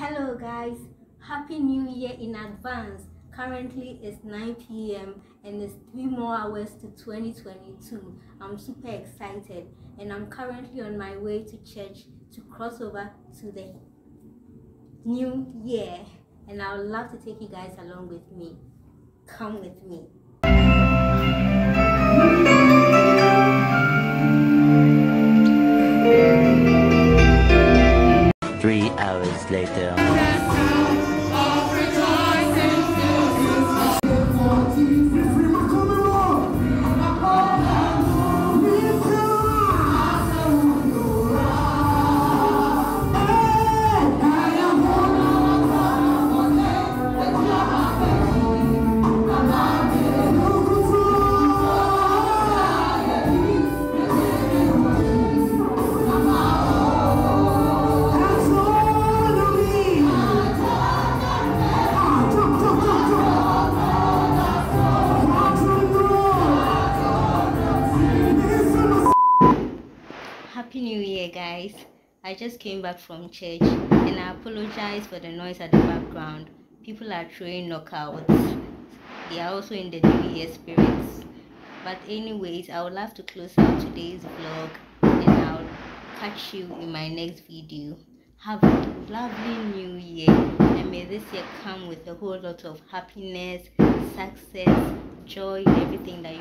Hello guys, Happy New Year in advance. Currently it's 9 p.m. and it's three more hours to 2022. I'm super excited and I'm currently on my way to church to cross over to the new year and I would love to take you guys along with me. Come with me. Three hours later. Happy New Year, guys. I just came back from church and I apologize for the noise at the background. People are throwing knockouts. They are also in the New Year spirits. But, anyways, I would love to close out today's vlog and I'll catch you in my next video. Have a lovely new year and may this year come with a whole lot of happiness, success, joy, everything that.